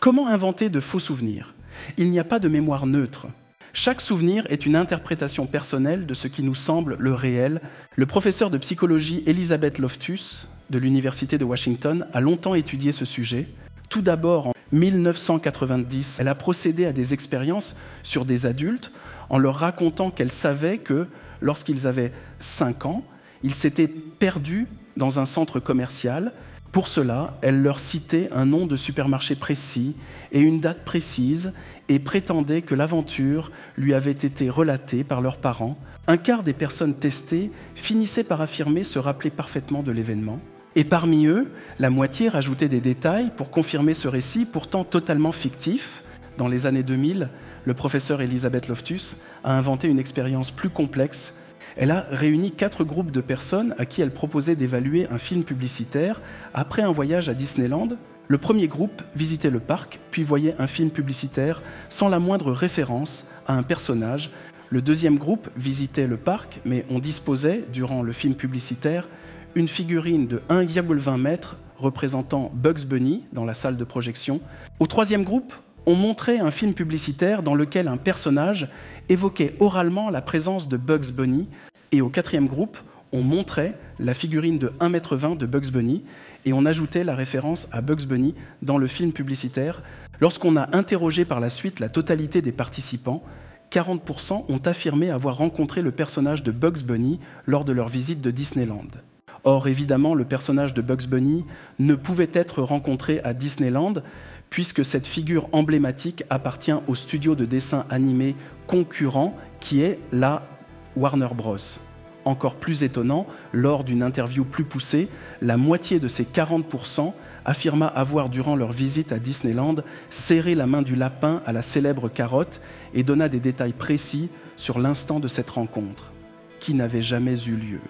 Comment inventer de faux souvenirs? Il n'y a pas de mémoire neutre. Chaque souvenir est une interprétation personnelle de ce qui nous semble le réel. Le professeur de psychologie Elizabeth Loftus de l'Université de Washington a longtemps étudié ce sujet. Tout d'abord, en 1990, elle a procédé à des expériences sur des adultes en leur racontant qu'elle savait que lorsqu'ils avaient 5 ans, ils s'étaient perdus dans un centre commercial. Pour cela, elle leur citait un nom de supermarché précis et une date précise et prétendait que l'aventure lui avait été relatée par leurs parents. Un quart des personnes testées finissaient par affirmer se rappeler parfaitement de l'événement. Et parmi eux, la moitié rajoutait des détails pour confirmer ce récit, pourtant totalement fictif. Dans les années 2000, le professeur Elisabeth Loftus a inventé une expérience plus complexe. Elle a réuni quatre groupes de personnes à qui elle proposait d'évaluer un film publicitaire après un voyage à Disneyland. Le premier groupe visitait le parc, puis voyait un film publicitaire sans la moindre référence à un personnage. Le deuxième groupe visitait le parc, mais on disposait, durant le film publicitaire, une figurine de 1,20 m représentant Bugs Bunny dans la salle de projection. Au troisième groupe, on montrait un film publicitaire dans lequel un personnage évoquait oralement la présence de Bugs Bunny. Et au quatrième groupe, on montrait la figurine de 1,20 m de Bugs Bunny et on ajoutait la référence à Bugs Bunny dans le film publicitaire. Lorsqu'on a interrogé par la suite la totalité des participants, 40% ont affirmé avoir rencontré le personnage de Bugs Bunny lors de leur visite de Disneyland. Or, évidemment, le personnage de Bugs Bunny ne pouvait être rencontré à Disneyland, puisque cette figure emblématique appartient au studio de dessin animé concurrent qui est la Warner Bros. Encore plus étonnant, lors d'une interview plus poussée, la moitié de ces 40% affirma avoir, durant leur visite à Disneyland, serré la main du lapin à la célèbre carotte et donna des détails précis sur l'instant de cette rencontre, qui n'avait jamais eu lieu.